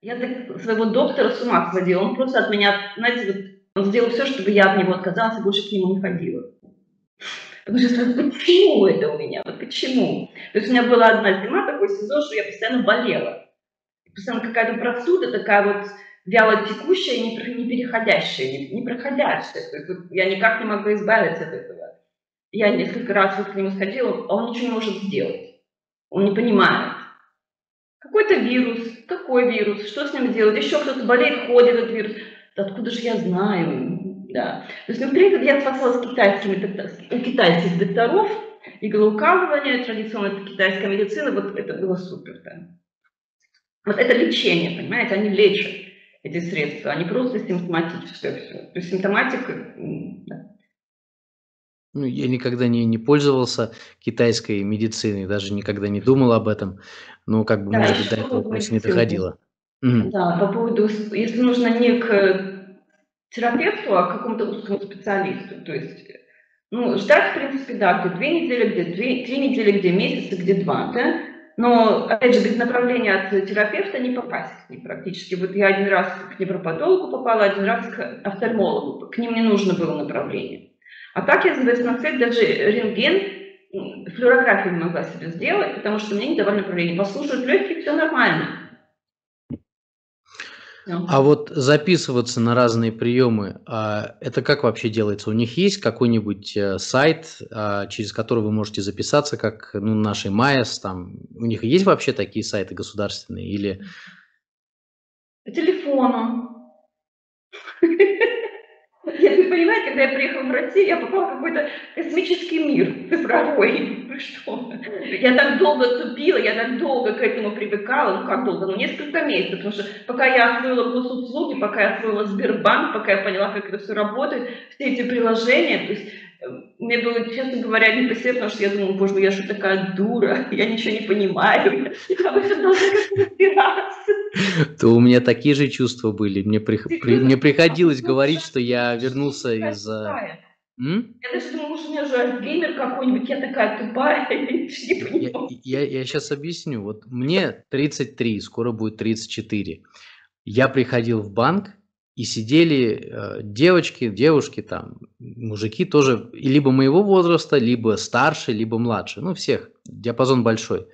Я так своего доктора с ума сводила. Он просто от меня, знаете, вот, он сделал все, чтобы я от него отказалась и больше к нему не ходила. Потому что почему это у меня? Вот почему? То есть у меня была одна зима, такой сезон, что я постоянно болела. Постоянно какая-то простуда такая вот вяло текущая, не, переходящая, не, проходящая. Я никак не могла избавиться от этого. Я несколько раз вот к нему сходила, а он ничего не может сделать. Он не понимает. Какой-то вирус, какой вирус, что с ним делать? Еще кто-то болеет, ходит этот вирус. Да откуда же я знаю? Да. То есть, например, я спасалась китайскими, у китайских докторов, иглоукалывание, традиционная китайская медицина, вот это было супер. Да. Вот это лечение, понимаете, они лечат эти средства, они просто симптоматическое все. То есть симптоматика, да. Ну, я никогда не, не пользовался китайской медициной, даже никогда не думал об этом. Но как бы, да, может быть, до этого просто не доходило. Да, по поводу, если нужно не к терапевту, а к какому-то узкому специалисту. То есть, ну, ждать, в принципе, да, где две недели, где две, три недели, где месяц, где два, да. Но, опять же, без направления от терапевта не попасть к ним практически. Вот я один раз к невропатологу попала, один раз к офтальмологу. К ним не нужно было направление. А так я за на цель даже рентген, флюорографию не могла себе сделать, потому что мне не давали направление. Послушают легкие, все нормально. А вот записываться на разные приемы, а, это как вообще делается? У них есть какой-нибудь э, сайт, а, через который вы можете записаться, как ну, наши Майас, там, у них есть вообще такие сайты государственные или... По телефону. Понимаете, когда я приехала в Россию, я попала в какой-то космический мир цифровой. Вы что? Я так долго тупила, я так долго к этому привыкала. Ну как долго? Ну несколько месяцев. Потому что пока я освоила госуслуги, пока я освоила Сбербанк, пока я поняла, как это все работает, все эти приложения, то есть мне было, честно говоря, не по себе, потому что я думала, боже мой, я что такая дура, я ничего не понимаю, я в этом должна разбираться. То у меня такие же чувства были. Мне, при, при, мне приходилось говорить, что я вернулся из... М? Я даже думала, что у меня же альцгеймер какой-нибудь, я такая тупая, я не понимаю. Я, я, я сейчас объясню. Вот мне 33, скоро будет 34. Я приходил в банк, и сидели э, девочки, девушки там, мужики тоже, либо моего возраста, либо старше, либо младше, ну всех, диапазон большой.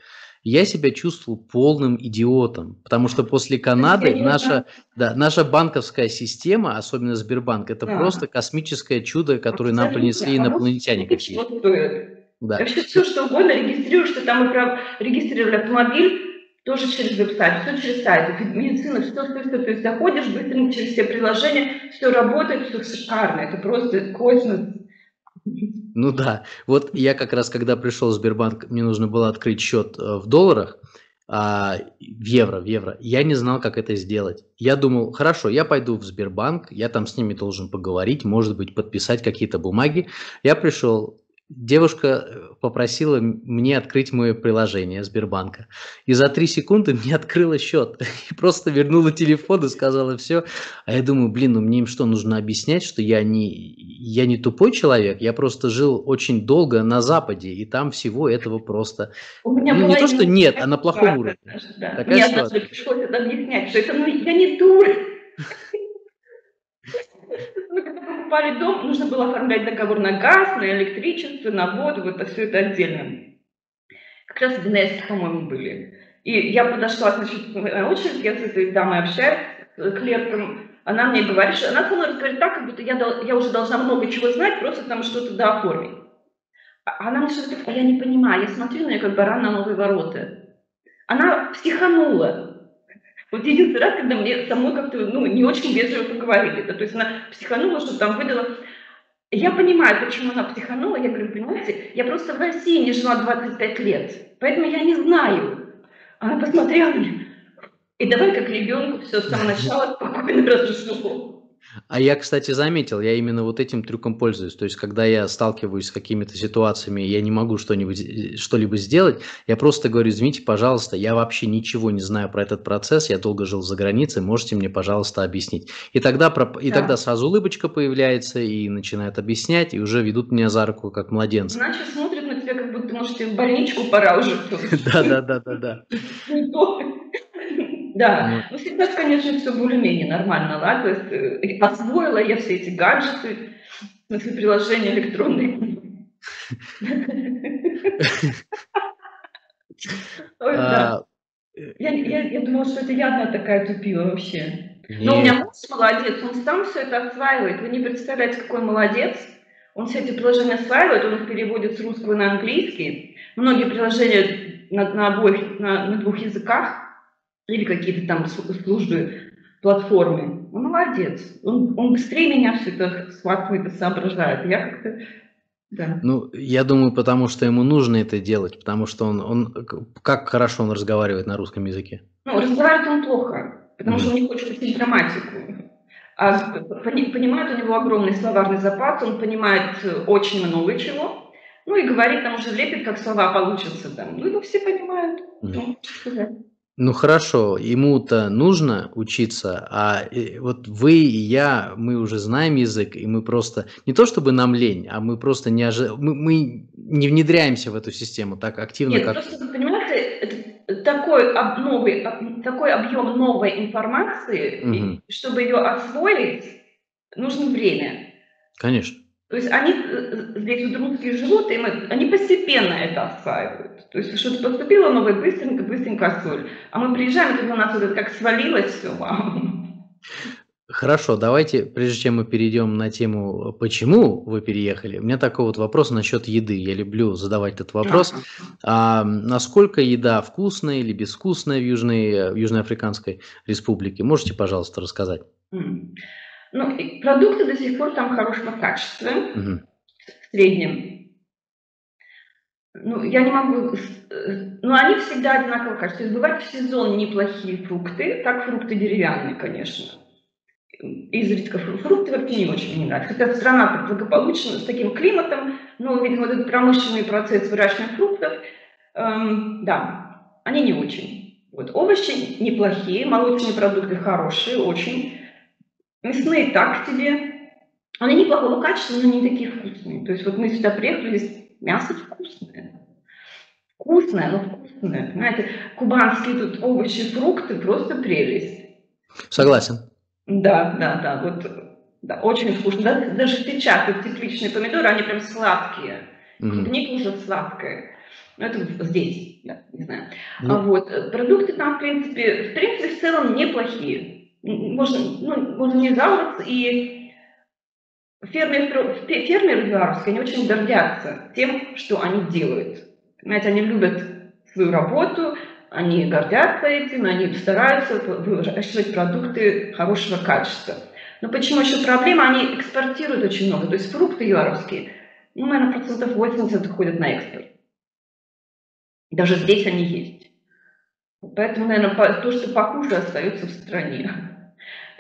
Я себя чувствовал полным идиотом, потому что после Канады наша, да, наша банковская система, особенно Сбербанк, это да. просто космическое чудо, которое нам принесли инопланетяне какие-то. Да. Вообще все, что угодно регистрируешь, что там мы регистрировали автомобиль, тоже через веб-сайт, все через сайт, медицина, все, все, все, то есть заходишь быстренько через все приложения, все работает, все шикарно, это просто космос. Ну да, вот я как раз, когда пришел в Сбербанк, мне нужно было открыть счет э, в долларах, а, в евро, в евро. Я не знал, как это сделать. Я думал, хорошо, я пойду в Сбербанк, я там с ними должен поговорить, может быть, подписать какие-то бумаги. Я пришел, Девушка э, попросила мне открыть мое приложение Сбербанка. И за три секунды мне открыла счет. И просто вернула телефон и сказала все. А я думаю, блин, ну мне им что, нужно объяснять, что я не, я не тупой человек, я просто жил очень долго на Западе, и там всего этого просто... У меня ну, не то, что нет, а на плохом уровне. Да. Такая Мне ситуация. пришлось это объяснять, что это, ну, я не дура. Покупали дом, нужно было оформлять договор на газ, на электричество, на воду, вот это все это отдельно. Как раз в ДНС, по-моему, были. И я подошла, значит, на очередь, я с этой дамой общаюсь, клерком, она мне говорит, что она со мной разговаривает так, как будто я, я уже должна много чего знать, просто там что-то дооформить. А она мне что-то говорит, а я не понимаю, я смотрю на нее как баран на новые ворота. Она психанула. Вот единственный раз, когда мне со мной как-то ну, не очень вежливо поговорили. Да, то есть она психанула, что там выдала. Я понимаю, почему она психанула. Я говорю, понимаете, я просто в России не жила 25 лет, поэтому я не знаю. Она посмотрела мне, и давай как ребенку все с самого начала спокойно разошло. А я, кстати, заметил, я именно вот этим трюком пользуюсь. То есть, когда я сталкиваюсь с какими-то ситуациями, я не могу что-нибудь, э, что-либо сделать, я просто говорю, извините, пожалуйста, я вообще ничего не знаю про этот процесс, я долго жил за границей, можете мне, пожалуйста, объяснить. И тогда, и да. тогда сразу улыбочка появляется, и начинают объяснять, и уже ведут меня за руку, как младенца. Иначе смотрят на тебя, как будто, может, в больничку пора уже. Да-да-да-да-да. Да, ну сейчас, конечно, все более-менее нормально ладно. Э, освоила я все эти гаджеты, в смысле приложения электронные. А, я, я, я думала, что это я одна такая тупила вообще. Но у меня муж молодец, он сам все это осваивает. Вы не представляете, какой молодец. Он все эти приложения осваивает, он их переводит с русского на английский. Многие приложения на, на, обоих, на, на двух языках или какие-то там службы, платформы. Он молодец. Он, он быстрее меня все это схватывает и соображает. Я как-то да. Ну, я думаю, потому что ему нужно это делать, потому что он, он как хорошо он разговаривает на русском языке. Ну, разговаривает он плохо, потому mm. что он не хочет учить грамматику. А понимает, у него огромный словарный запас, он понимает э, очень много чего. Ну и говорит, там уже лепит, как слова получатся там. Ну, его все понимают. Mm. Ну, ну хорошо, ему-то нужно учиться, а э, вот вы и я, мы уже знаем язык, и мы просто, не то чтобы нам лень, а мы просто не ожи... мы, мы не внедряемся в эту систему так активно, Нет, как... просто, понимаете, это такой, об, новый, такой объем новой информации, угу. чтобы ее освоить, нужно время. Конечно. То есть они э, здесь вот русские живут, и мы, они постепенно это осваивают. То есть что-то поступило новое, быстренько, быстренько освоили. А мы приезжаем, и у нас вот это как свалилось все, вау. Хорошо, давайте, прежде чем мы перейдем на тему, почему вы переехали, у меня такой вот вопрос насчет еды. Я люблю задавать этот вопрос. А, насколько еда вкусная или безвкусная в Южной, в Южной Африканской Республике? Можете, пожалуйста, рассказать? Ну, продукты до сих пор там хорошего качества, угу. в среднем. Ну, я не могу... Но они всегда одинакового качества. То есть бывают в сезон неплохие фрукты, так фрукты деревянные, конечно. Изредка фрукты вообще не очень мне нравятся. Хотя страна благополучна, с таким климатом, но, видимо, этот промышленный процесс выращивания фруктов, эм, да, они не очень. Вот овощи неплохие, молочные продукты хорошие, очень. Мясные так себе. Они неплохого качества, но не такие вкусные. То есть вот мы сюда приехали, здесь мясо вкусное. Вкусное, но вкусное. Понимаете, кубанские тут овощи, фрукты, просто прелесть. Согласен. Да, да, да. Вот, да, очень вкусно. Да, даже сейчас вот тепличные помидоры, они прям сладкие. Mm-hmm. Клубника уже сладкая. Ну, это здесь, да, не знаю. Mm-hmm. А вот, продукты там, в принципе, в принципе, в целом неплохие можно, ну, можно не жаловаться, и фермеры, фермеры белорусские, они очень гордятся тем, что они делают. Понимаете, они любят свою работу, они гордятся этим, они стараются выращивать продукты хорошего качества. Но почему еще проблема? Они экспортируют очень много. То есть фрукты белорусские, ну, наверное, процентов 80 уходят на экспорт. Даже здесь они есть. Поэтому, наверное, то, что похуже, остается в стране.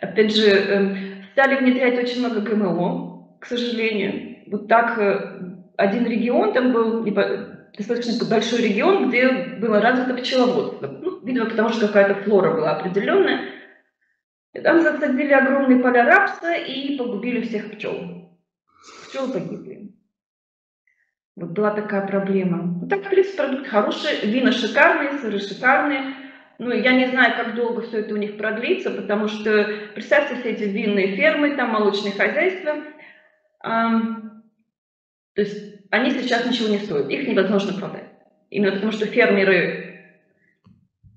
Опять же, эм, стали внедрять очень много ГМО, к сожалению. Вот так э, один регион, там был достаточно большой регион, где было развито пчеловодство. Ну, видимо, потому что какая-то флора была определенная. И там засадили огромные поля рапса и погубили всех пчел. Пчелы погибли. Вот была такая проблема. Вот так, в принципе, продукт хороший, вина шикарные, сыры шикарные. Ну, я не знаю, как долго все это у них продлится, потому что, представьте, все эти винные фермы, там молочные хозяйства, то есть они сейчас ничего не стоят, их невозможно продать. Именно потому что фермеры,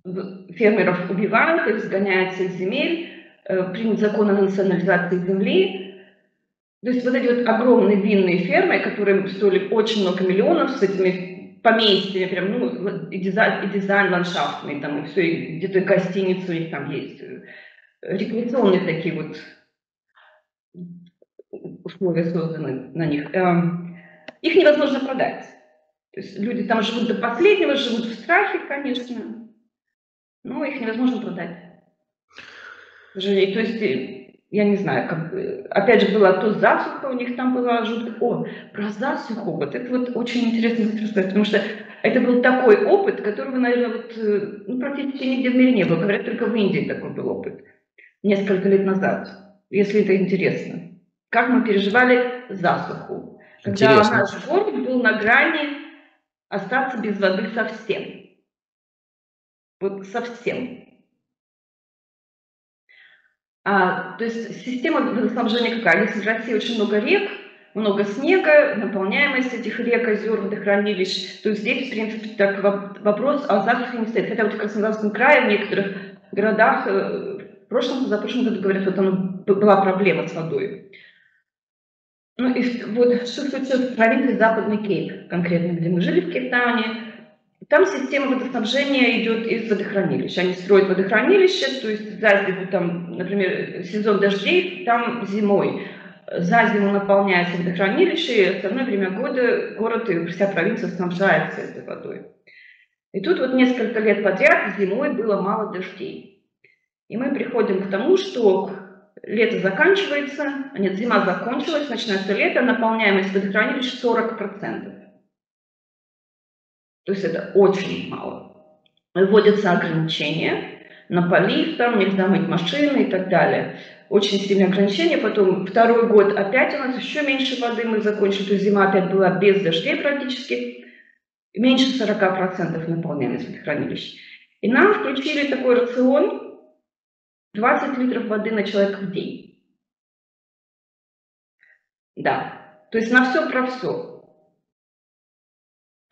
фермеров убивают, их сгоняются из земель, э, принят закон о национализации земли. То есть вот эти вот огромные винные фермы, которые стоили очень много миллионов с этими поместьями, прям, ну, и дизайн, и дизайн ландшафтный, там, и все, и где-то гостиницы у них там есть, э, рекреационные такие вот условия созданы на них. Эм, их невозможно продать. То есть люди там живут до последнего, живут в страхе, конечно, но их невозможно продать. То есть э, я не знаю, как, опять же, была то засуха, у них там была жуткая. О, про засуху, вот это вот очень интересно рассказать, потому что это был такой опыт, которого, наверное, вот, э, ну, практически нигде в мире не было. Говорят, только в Индии такой был опыт. Несколько лет назад, если это интересно. Как мы переживали засуху. Когда интересно. наш город был на грани остаться без воды совсем. Вот совсем. А, то есть система водоснабжения какая? Если в России очень много рек, много снега, наполняемость этих рек, озер, водохранилищ, то здесь, в принципе, так вопрос о засухе не стоит. Хотя вот в Краснодарском крае в некоторых городах э, в прошлом, за прошлом году, говорят, вот там была проблема с водой. Ну и вот что случилось в провинции Западный Кейп, конкретно, где мы жили в Кейптауне, там система водоснабжения идет из водохранилища. Они строят водохранилище, то есть за зиму, там, например, сезон дождей, там зимой. За зиму наполняется водохранилище, и остальное время года город и вся провинция снабжается этой водой. И тут вот несколько лет подряд зимой было мало дождей. И мы приходим к тому, что лето заканчивается, нет, зима закончилась, начинается лето, наполняемость водохранилища 40%. То есть это очень мало. Вводятся ограничения на полив, там нельзя мыть машины и так далее. Очень сильные ограничения. Потом второй год опять у нас еще меньше воды мы закончили. То есть зима опять была без дождей практически. Меньше 40% наполняемость водохранилищ. И нам включили такой рацион 20 литров воды на человека в день. Да, то есть на все про все.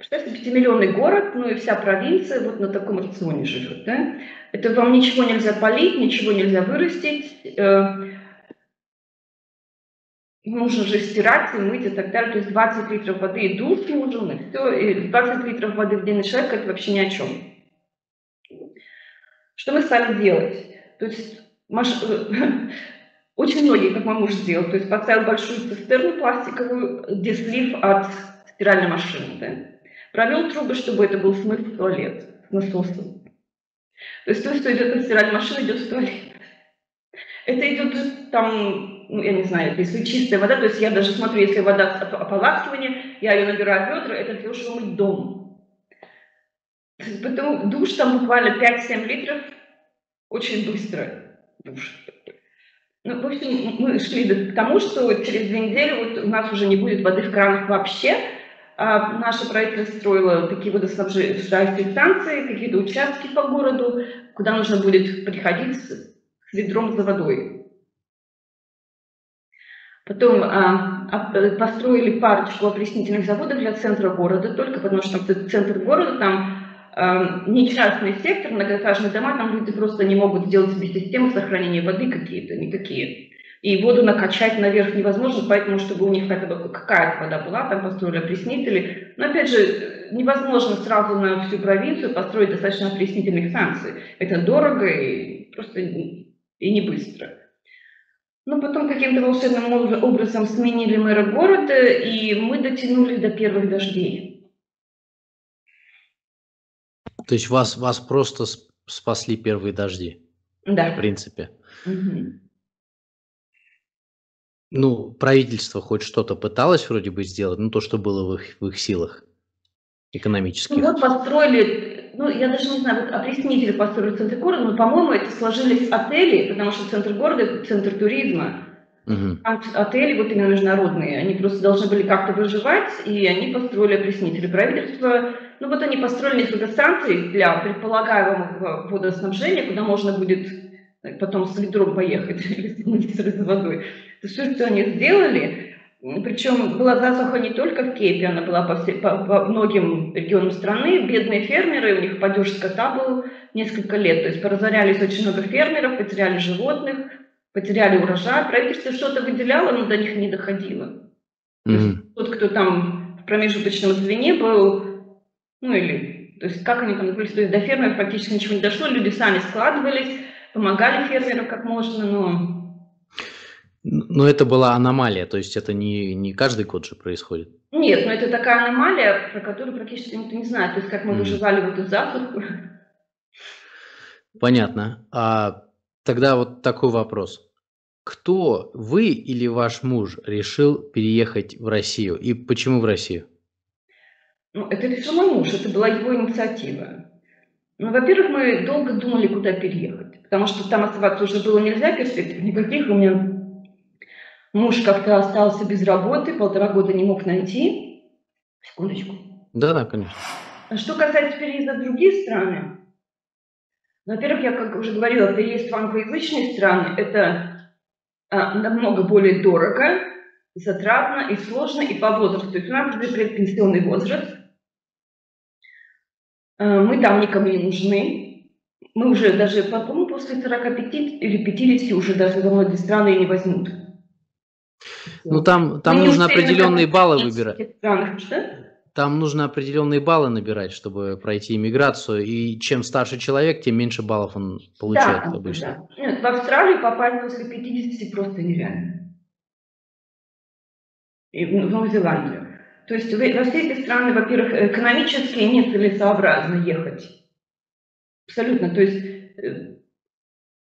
Представьте, пятимиллионный город, ну и вся провинция вот на таком рационе живет. Да? Это вам ничего нельзя полить, ничего нельзя вырастить. Э, нужно же стирать и мыть и так далее. То есть 20 литров воды и душ нужен, и все. И 20 литров воды в день на человека – это вообще ни о чем. Что мы стали делать? То есть маш... очень многие, как мой муж сделал, то есть поставил большую цистерну пластиковую, где слив от стиральной машины. Да? Провел трубы, чтобы это был смыв в туалет с насосом. То есть то, что идет на стиральной машине, идет в туалет. Это идет там, ну, я не знаю, если чистая вода, то есть я даже смотрю, если вода ополаскивания, я ее набираю в ведра, это для того, чтобы мыть дом. Потом душ там буквально 5-7 литров, очень быстро душ. Ну, в общем, мы шли к тому, что через две недели вот у нас уже не будет воды в кранах вообще, а наше правительство строило такие водоснабжающие станции, какие-то участки по городу, куда нужно будет приходить с ведром за водой. Потом а, а, построили парочку опреснительных заводов для центра города, только потому что там центр города, там а, не частный сектор, многоэтажные дома, там люди просто не могут сделать себе систему сохранения воды какие-то, никакие. И воду накачать наверх невозможно, поэтому, чтобы у них хотя бы какая-то вода была, там построили опреснители. Но опять же, невозможно сразу на всю провинцию построить достаточно опреснительных станций. Это дорого и просто и не быстро. Но потом каким-то волшебным образом сменили мэра города, и мы дотянули до первых дождей. То есть вас, вас просто спасли первые дожди? Да. В принципе. Угу. Ну, правительство хоть что-то пыталось вроде бы сделать, ну, то, что было в их, в их силах экономических. Ну, вот построили, ну, я даже не знаю, вот опреснители построили центр города, но, по-моему, это сложились отели, потому что центр города – это центр туризма. Угу. Отели вот именно международные, они просто должны были как-то выживать, и они построили опреснители. Правительство, ну вот они построили несколько станций для предполагаемого водоснабжения, куда можно будет потом с ведром поехать или с водой все, что они сделали, причем была засуха не только в Кейпе, она была по, все, по, по многим регионам страны. Бедные фермеры, у них падеж скота был несколько лет. То есть поразорялись очень много фермеров, потеряли животных, потеряли урожай. Правительство что-то выделяло, но до них не доходило. Mm-hmm. тот, кто там в промежуточном звене был, ну или, то есть как они там то есть до фермеров практически ничего не дошло, люди сами складывались, помогали фермерам как можно, но но это была аномалия, то есть это не, не каждый год же происходит. Нет, но это такая аномалия, про которую практически никто не знает. То есть как мы mm. выживали в эту засуху. Понятно. А тогда вот такой вопрос. Кто, вы или ваш муж, решил переехать в Россию? И почему в Россию? Ну, это решил мой муж, это была его инициатива. Ну, во-первых, мы долго думали, куда переехать, потому что там оставаться уже было нельзя, перспектив никаких. У меня Муж как-то остался без работы, полтора года не мог найти. Секундочку. Да, да, конечно. А что касается переезда в другие страны, Во-первых, я, как уже говорила, переезд в англоязычные страны – это а, намного более дорого, затратно и сложно, и по возрасту. То есть у нас уже предпенсионный возраст. А, мы там никому не нужны. Мы уже даже, по-моему, после 45 или 50 уже даже во многие страны не возьмут. Ну там, там нужно определенные баллы выбирать. Странах, что? Там нужно определенные баллы набирать, чтобы пройти иммиграцию. И чем старше человек, тем меньше баллов он получает да, обычно. Да. Нет, в Австралию попасть после 50 просто нереально. И в Новую Зеландию. То есть во все эти страны, во-первых, экономически нецелесообразно ехать. Абсолютно. То есть, э,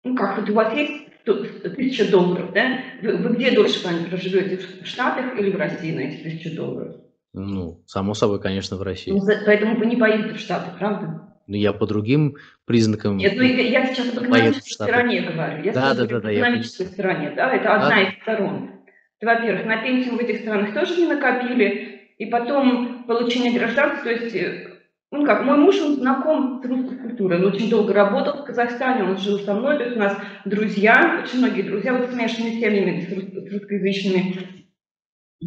ну как, вот у вас есть тысяча долларов, да? Вы, вы где дольше проживете, в Штатах или в России на эти тысячу долларов? Ну, само собой, конечно, в России. Ну, поэтому вы не поедете в Штаты, правда? Ну, я по другим признакам... Нет, ну, я сейчас об экономической стороне говорю. Я да, да, да, да, экономической я... стороне, да, это одна да. из сторон. Во-первых, на пенсию в этих странах тоже не накопили, и потом получение гражданства, то есть, э, ну как, мой муж, он знаком с русской культурой, он очень долго работал в Казахстане, он жил со мной, то есть у нас друзья, очень многие друзья, вот смешанными семьями с русскоязычными,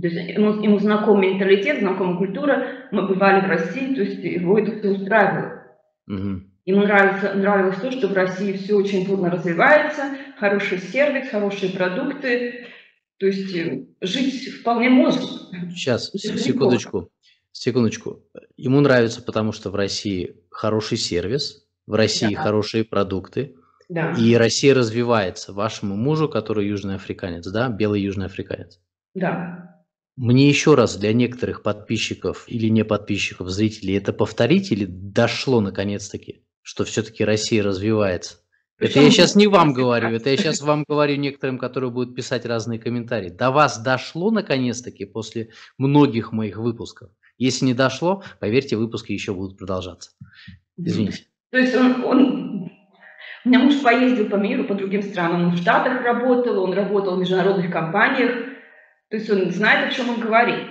то есть ему, ему знаком менталитет, знакома культура. Мы бывали в России, то есть его это все устраивало. Угу. Ему нравится, нравилось то, что в России все очень бурно развивается, хороший сервис, хорошие продукты. То есть э, жить вполне можно. Сейчас, секундочку. Секундочку. Ему нравится, потому что в России хороший сервис, в России да. хорошие продукты, да. и Россия развивается. Вашему мужу, который южный африканец, да, белый южный африканец. Да. Мне еще раз для некоторых подписчиков или не подписчиков, зрителей это повторить или дошло наконец-таки, что все-таки Россия развивается? Это я сейчас не вам говорю, это я сейчас вам говорю некоторым, которые будут писать разные комментарии. До вас дошло наконец-таки после многих моих выпусков? Если не дошло, поверьте, выпуски еще будут продолжаться. Извините. То есть он, он... У меня муж поездил по миру, по другим странам. Он в Штатах работал, он работал в международных компаниях, то есть он знает, о чем он говорит.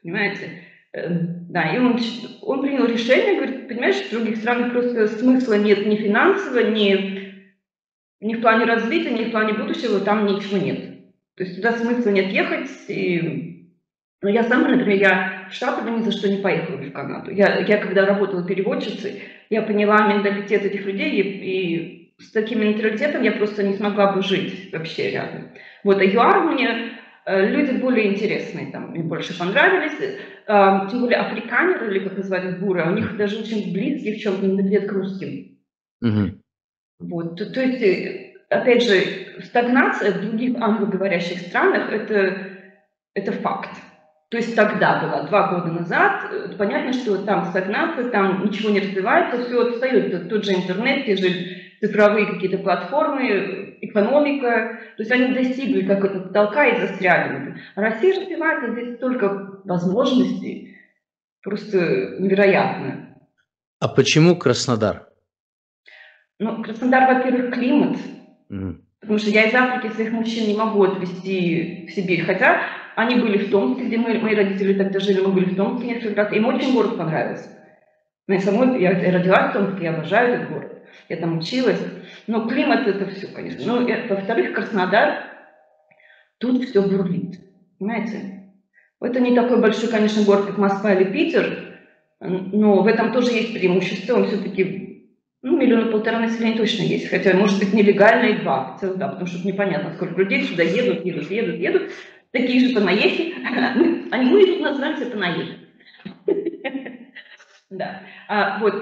Понимаете? Эм, да, и он, он принял решение, говорит, понимаешь, в других странах просто смысла нет ни финансового, ни, ни в плане развития, ни в плане будущего, там ничего нет. То есть туда смысла нет ехать. И... Но я сама, например, я в Штаты ни за что не поехала в Канаду. Я, я когда работала переводчицей, я поняла менталитет этих людей, и, и с таким менталитетом я просто не смогла бы жить вообще рядом. Вот, а ЮАР мне Э, люди более интересные, там, мне больше понравились. Э, тем более африканеры, или как называют буры, у них даже очень в чем-то менталитет к русским. Угу. Вот, то, то есть, э, опять же, стагнация в других англоговорящих странах это, это факт. То есть тогда была, два года назад, понятно, что там стагнация, там ничего не развивается, все отстает. Тот же интернет, те же цифровые какие-то платформы, экономика. То есть они достигли какого-то потолка и застряли. А Россия развивается, здесь столько возможностей, просто невероятно. А почему Краснодар? Ну, Краснодар, во-первых, климат. Mm. Потому что я из Африки своих мужчин не могу отвезти в Сибирь. Хотя они были в Томске, где мы, мои родители тогда жили, мы были в Томске несколько раз. Им очень город понравился. Мне самой, я родилась в Томске, я обожаю этот город я там училась. Но климат это все, конечно. Ну, во-вторых, Краснодар, тут все бурлит. Понимаете? Это не такой большой, конечно, город, как Москва или Питер, но в этом тоже есть преимущество. Он все-таки, ну, миллиона полтора населения точно есть. Хотя, может быть, нелегально и два. Целых, да, потому что непонятно, сколько людей сюда едут, едут, едут, едут. Такие же панаехи. Они, мы тут называемся панаехи. Да. А, вот,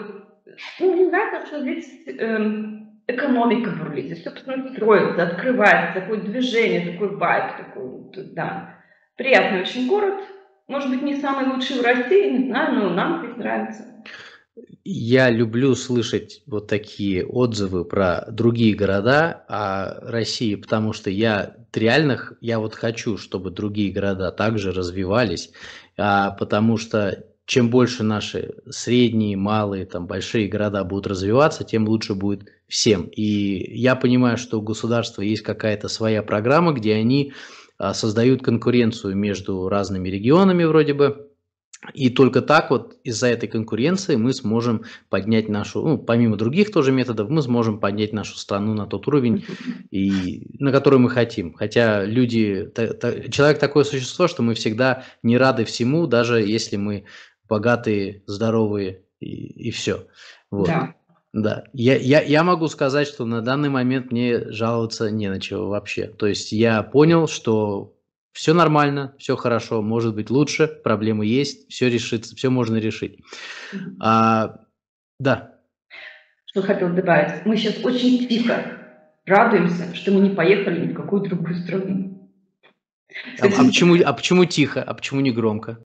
ну, мне нравится, что здесь эм, экономика бурлит, здесь все постоянно строится, открывается, такое движение, такой вайб, такой, да. Приятный очень город, может быть, не самый лучший в России, не знаю, но нам здесь нравится. Я люблю слышать вот такие отзывы про другие города о России, потому что я реально, я вот хочу, чтобы другие города также развивались, а, потому что чем больше наши средние, малые, там, большие города будут развиваться, тем лучше будет всем. И я понимаю, что у государства есть какая-то своя программа, где они а, создают конкуренцию между разными регионами вроде бы, И только так вот из-за этой конкуренции мы сможем поднять нашу, ну, помимо других тоже методов, мы сможем поднять нашу страну на тот уровень, и, на который мы хотим. Хотя люди, та, та, человек такое существо, что мы всегда не рады всему, даже если мы богатые, здоровые и, и все. Вот. Да. Да, я, я, я могу сказать, что на данный момент мне жаловаться не на чего вообще. То есть я понял, что все нормально, все хорошо, может быть лучше, проблемы есть, все решится, все можно решить. А, да. Что хотел добавить. Мы сейчас очень тихо радуемся, что мы не поехали ни в какую другую страну. А, а, почему, а почему тихо, а почему не громко?